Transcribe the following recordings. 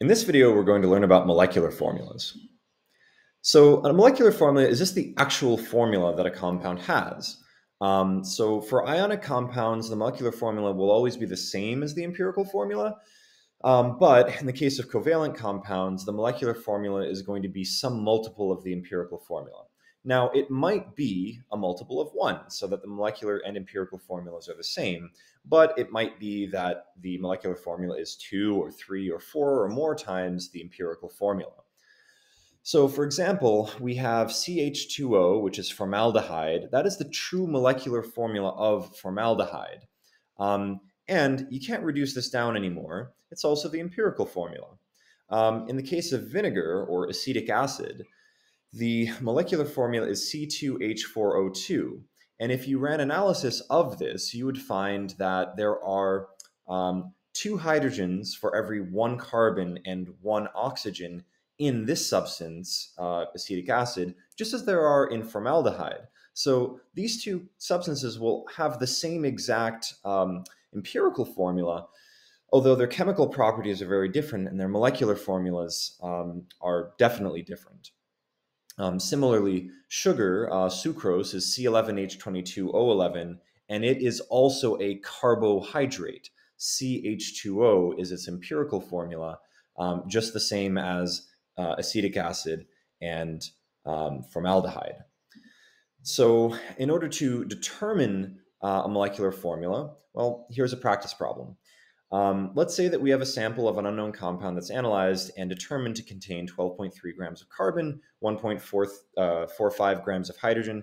In this video, we're going to learn about molecular formulas. So a molecular formula is just the actual formula that a compound has. Um, so for ionic compounds, the molecular formula will always be the same as the empirical formula. Um, but in the case of covalent compounds, the molecular formula is going to be some multiple of the empirical formula. Now, it might be a multiple of one, so that the molecular and empirical formulas are the same, but it might be that the molecular formula is two or three or four or more times the empirical formula. So, for example, we have CH2O, which is formaldehyde. That is the true molecular formula of formaldehyde. Um, and you can't reduce this down anymore. It's also the empirical formula. Um, in the case of vinegar or acetic acid, the molecular formula is C2H4O2. And if you ran analysis of this, you would find that there are um, two hydrogens for every one carbon and one oxygen in this substance, uh, acetic acid, just as there are in formaldehyde. So these two substances will have the same exact um, empirical formula, although their chemical properties are very different and their molecular formulas um, are definitely different. Um, similarly, sugar, uh, sucrose, is C11H22O11, and it is also a carbohydrate. CH2O is its empirical formula, um, just the same as uh, acetic acid and um, formaldehyde. So, in order to determine uh, a molecular formula, well, here's a practice problem. Um, let's say that we have a sample of an unknown compound that's analyzed and determined to contain 12.3 grams of carbon, 1.45 uh, grams of hydrogen,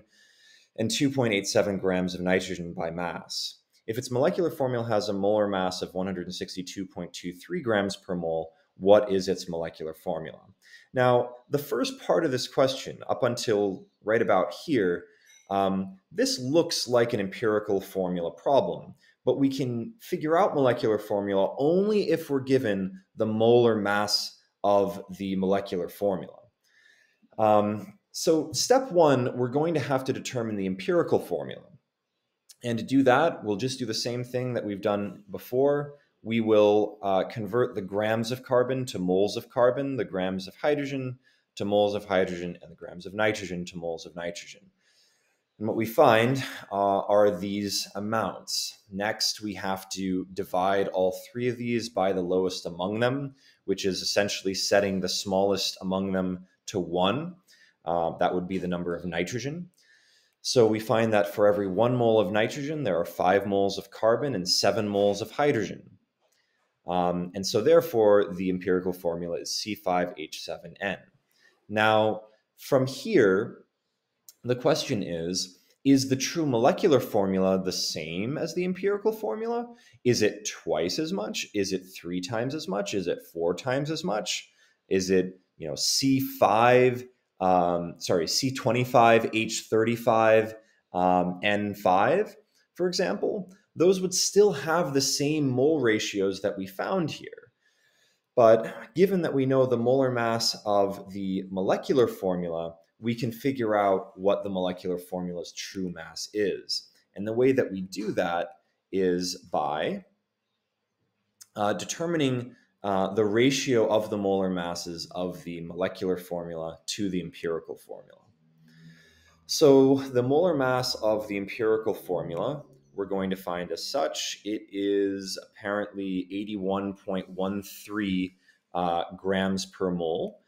and 2.87 grams of nitrogen by mass. If its molecular formula has a molar mass of 162.23 grams per mole, what is its molecular formula? Now, the first part of this question, up until right about here, um, this looks like an empirical formula problem but we can figure out molecular formula only if we're given the molar mass of the molecular formula. Um, so step one, we're going to have to determine the empirical formula. And to do that, we'll just do the same thing that we've done before. We will uh, convert the grams of carbon to moles of carbon, the grams of hydrogen to moles of hydrogen, and the grams of nitrogen to moles of nitrogen. And what we find uh, are these amounts. Next, we have to divide all three of these by the lowest among them, which is essentially setting the smallest among them to one. Uh, that would be the number of nitrogen. So we find that for every one mole of nitrogen, there are five moles of carbon and seven moles of hydrogen. Um, and so therefore, the empirical formula is C5H7N. Now, from here, the question is Is the true molecular formula the same as the empirical formula? Is it twice as much? Is it three times as much? Is it four times as much? Is it, you know, C5, um, sorry, C25, H35, um, N5, for example? Those would still have the same mole ratios that we found here. But given that we know the molar mass of the molecular formula, we can figure out what the molecular formula's true mass is. And the way that we do that is by uh, determining uh, the ratio of the molar masses of the molecular formula to the empirical formula. So the molar mass of the empirical formula we're going to find as such. It is apparently 81.13 uh, grams per mole.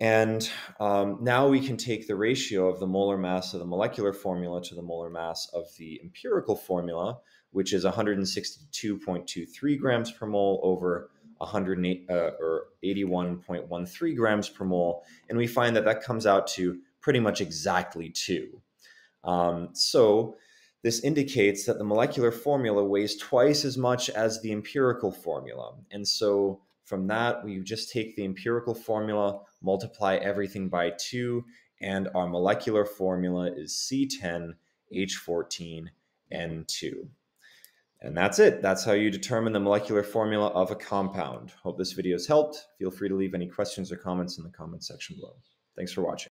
And um, now we can take the ratio of the molar mass of the molecular formula to the molar mass of the empirical formula, which is 162.23 grams per mole over 108 uh, or 81.13 grams per mole, and we find that that comes out to pretty much exactly two. Um, so this indicates that the molecular formula weighs twice as much as the empirical formula, and so from that, we just take the empirical formula, multiply everything by 2, and our molecular formula is C10H14N2. And that's it. That's how you determine the molecular formula of a compound. Hope this video has helped. Feel free to leave any questions or comments in the comment section below. Thanks for watching.